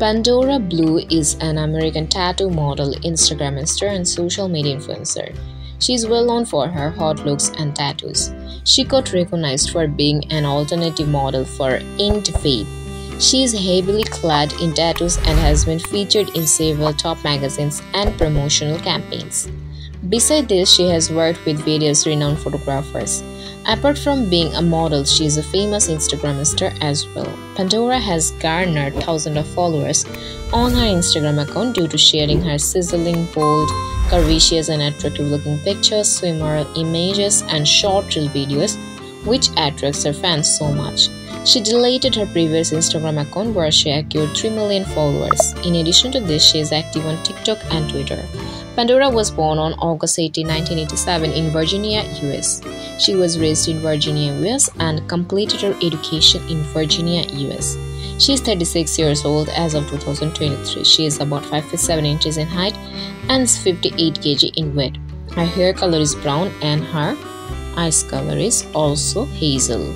Pandora Blue is an American tattoo model, Instagrammer, and social media influencer. She is well known for her hot looks and tattoos. She got recognized for being an alternative model for Inked Faith. She is heavily clad in tattoos and has been featured in several top magazines and promotional campaigns. Besides this, she has worked with various renowned photographers. Apart from being a model, she is a famous Instagram star as well. Pandora has garnered thousands of followers on her Instagram account due to sharing her sizzling, bold, curvaceous and attractive looking pictures, swimmer images and short reel videos which attracts her fans so much. She deleted her previous Instagram account where she acquired 3 million followers. In addition to this, she is active on TikTok and Twitter. Pandora was born on August 18, 1987 in Virginia, US. She was raised in Virginia, US and completed her education in Virginia, US. She is 36 years old as of 2023. She is about 5 feet 7 inches in height and 58 kg in weight. Her hair color is brown and her eyes color is also hazel.